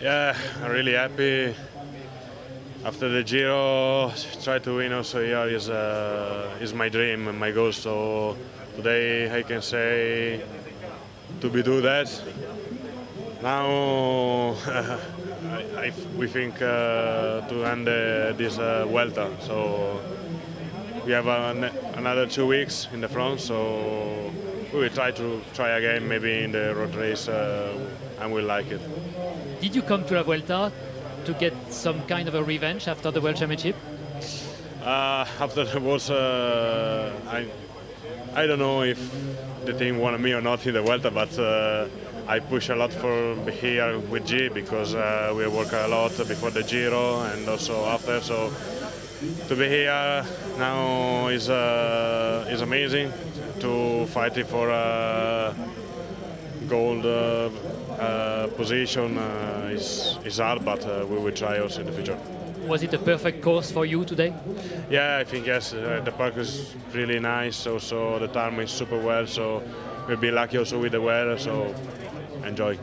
Yeah, I'm really happy. After the Giro, try to win also here is uh, is my dream and my goal. So today I can say to be do that. Now I, I, we think uh, to end uh, this uh, Vuelta. So we have an, another two weeks in the front. So we will try to try again, maybe in the road race, uh, and we'll like it. Did you come to La Vuelta to get some kind of a revenge after the World Championship? Uh, after the was, uh, I, I don't know if the team wanted me or not in the Vuelta, but uh, I push a lot for here with G because uh, we work a lot before the Giro and also after. So to be here now is uh, is amazing. To fight for a gold uh, uh, position uh, is is hard, but uh, we will try also in the future. Was it a perfect course for you today? Yeah, I think yes. Uh, the park is really nice. Also, the time is super well. So we'll be lucky also with the weather. So enjoy.